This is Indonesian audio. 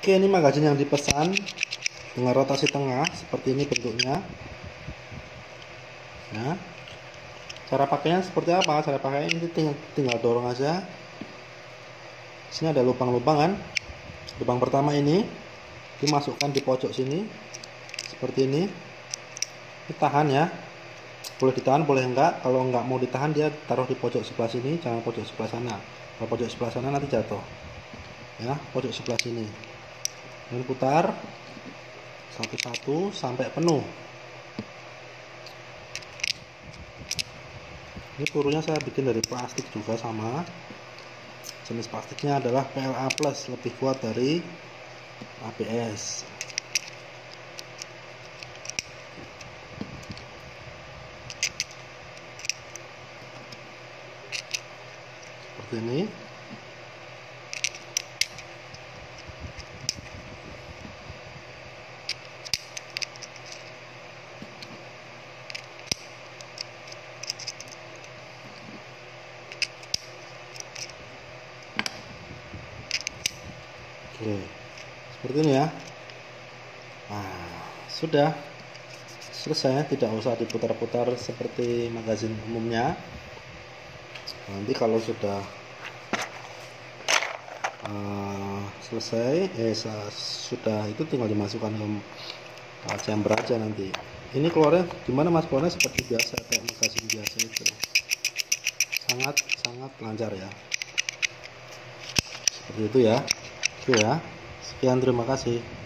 Oke ini magazin yang dipesan dengan rotasi tengah seperti ini bentuknya. Ya. Cara pakainya seperti apa? Cara pakai ini tinggal, tinggal dorong aja. Sini ada lubang-lubang kan? Lubang pertama ini dimasukkan di pojok sini seperti ini. Ditahan ya. Boleh ditahan boleh enggak? Kalau enggak mau ditahan dia taruh di pojok sebelah sini jangan pojok sebelah sana. Kalau pojok sebelah sana nanti jatuh. Ya pojok sebelah sini dan putar satu-satu sampai penuh. Ini pelurunya saya bikin dari plastik juga sama. Jenis plastiknya adalah PLA plus lebih kuat dari ABS seperti ini Oke, seperti ini ya. Nah, sudah selesai, tidak usah diputar-putar seperti magazin umumnya. Nanti kalau sudah uh, selesai, eh sudah itu tinggal dimasukkan ke uh, chamber aja nanti. Ini keluarnya gimana mas? Keluarnya seperti biasa, kayak magazin biasa itu. Sangat sangat lancar ya. Seperti itu ya. Ya. Sekian terima kasih.